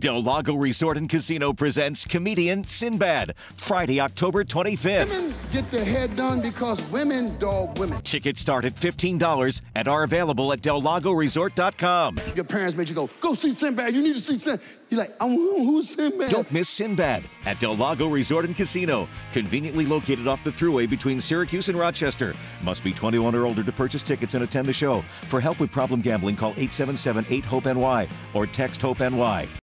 Del Lago Resort and Casino presents comedian Sinbad, Friday, October 25th. Women get their hair done because women dog women. Tickets start at $15 and are available at DelLagoResort.com. Your parents made you go, go see Sinbad. You need to see Sinbad. You're like, I'm, who's Sinbad? Don't miss Sinbad at Del Lago Resort and Casino, conveniently located off the thruway between Syracuse and Rochester. Must be 21 or older to purchase tickets and attend the show. For help with problem gambling, call 877 8 HOPE NY or text HOPE NY.